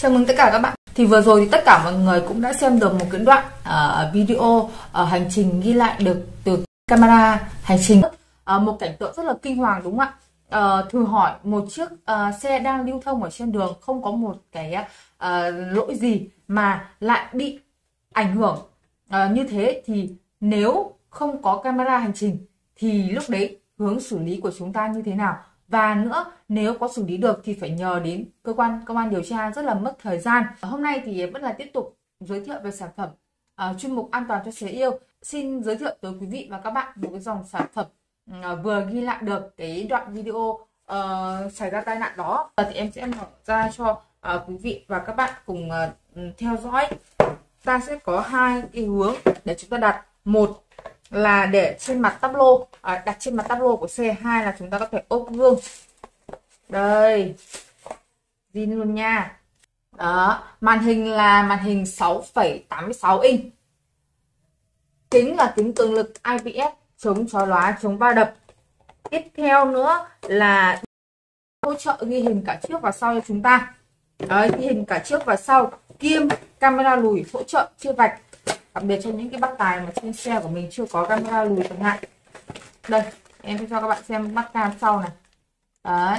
Chào mừng tất cả các bạn. Thì vừa rồi thì tất cả mọi người cũng đã xem được một cái đoạn uh, video uh, hành trình ghi lại được từ camera hành trình. Uh, một cảnh tượng rất là kinh hoàng đúng không ạ? Uh, thử hỏi một chiếc uh, xe đang lưu thông ở trên đường không có một cái uh, lỗi gì mà lại bị ảnh hưởng uh, như thế thì nếu không có camera hành trình thì lúc đấy hướng xử lý của chúng ta như thế nào? Và nữa nếu có xử lý được thì phải nhờ đến cơ quan công an điều tra rất là mất thời gian. Hôm nay thì vẫn là tiếp tục giới thiệu về sản phẩm uh, chuyên mục an toàn cho trẻ yêu. Xin giới thiệu tới quý vị và các bạn một cái dòng sản phẩm uh, vừa ghi lại được cái đoạn video uh, xảy ra tai nạn đó. Thì em sẽ mở ra cho uh, quý vị và các bạn cùng uh, theo dõi. Ta sẽ có hai cái hướng để chúng ta đặt. Một là để trên mặt tắp lô. À, đặt trên mặt tắp lô của C hai là chúng ta có thể ốp gương. Đây. Zin luôn nha. Đó màn hình là màn hình 6,86 inch. Kính là kính cường lực IPS chống chói lóa chống va đập. Tiếp theo nữa là hỗ trợ ghi hình cả trước và sau cho chúng ta. Đấy, ghi hình cả trước và sau. Kiêm camera lùi hỗ trợ chưa vạch đặc biệt cho những cái bắt tài mà trên xe của mình chưa có camera lùi chẳng hạn. Đây, em sẽ cho các bạn xem bắt cam sau này. Đấy.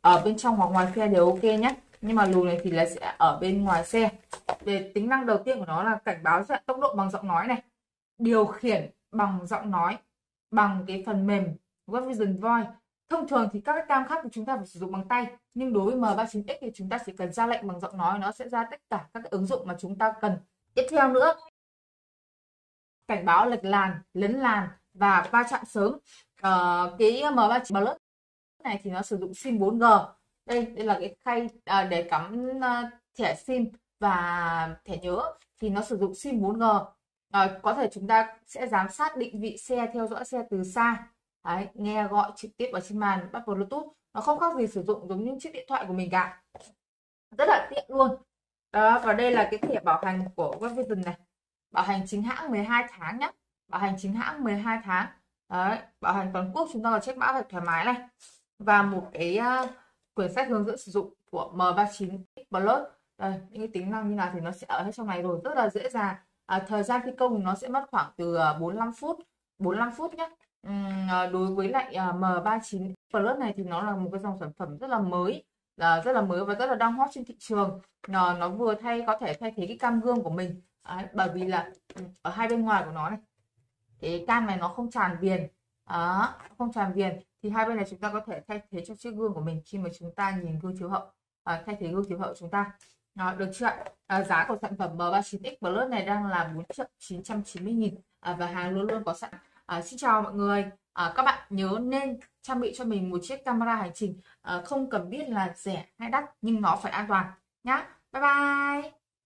Ở bên trong hoặc ngoài xe đều ok nhé nhưng mà lùi này thì là sẽ ở bên ngoài xe. Về tính năng đầu tiên của nó là cảnh báo dạng tốc độ bằng giọng nói này. Điều khiển bằng giọng nói, bằng cái phần mềm Web Vision Voice. Thông thường thì các cái cam khác thì chúng ta phải sử dụng bằng tay. Nhưng đối với M39X thì chúng ta chỉ cần ra lệnh bằng giọng nói, nó sẽ ra tất cả các cái ứng dụng mà chúng ta cần. Tiếp theo nữa cảnh báo lệch làn lấn làn và va chạm sớm. Uh, cái M39 Plus này thì nó sử dụng sim 4G đây đây là cái khay uh, để cắm uh, thẻ sim và thẻ nhớ thì nó sử dụng sim 4G uh, ờ, có thể chúng ta sẽ giám sát định vị xe theo dõi xe từ xa. Đấy, nghe gọi trực tiếp ở trên màn bắt bluetooth. Nó không khác gì sử dụng giống như chiếc điện thoại của mình cả. Rất là tiện luôn. Đó và đây là cái thẻ bảo hành của Webvision này bảo hành chính hãng 12 tháng nhé bảo hành chính hãng 12 tháng. Đấy bảo hành toàn quốc chúng ta có check mã vạch thoải mái này. Và một cái uh, quyển sách hướng dẫn sử dụng của M39 Plus. Đây những cái tính năng như nào thì nó sẽ ở hết trong này rồi rất là dễ dàng. À, thời gian thi công nó sẽ mất khoảng từ à, 45 phút 45 phút nhé uhm, à, đối với lại à, uh, M39 Plus này thì nó là một cái dòng sản phẩm rất là mới uh, rất là mới và rất là đang hot trên thị trường. Nó, nó vừa thay có thể thay thế cái cam gương của mình. Đấy, bởi vì là ừ, ở hai bên ngoài của nó này cái cam này nó không tràn viền. Đó, không tràn viền. Thì hai bên này chúng ta có thể thay thế cho chiếc gương của mình khi mà chúng ta nhìn gương chiếu hậu. À, thay thế gương chiếu hậu chúng ta. Đó, được chưa à, giá của sản phẩm M39X Plus này đang là 4 triệu 990 nghìn. À, và hàng luôn luôn có sẵn. À, xin chào mọi người à, các bạn nhớ nên trang bị cho mình một chiếc camera hành trình à, không cần biết là rẻ hay đắt nhưng nó phải an toàn nhá. Bye bye!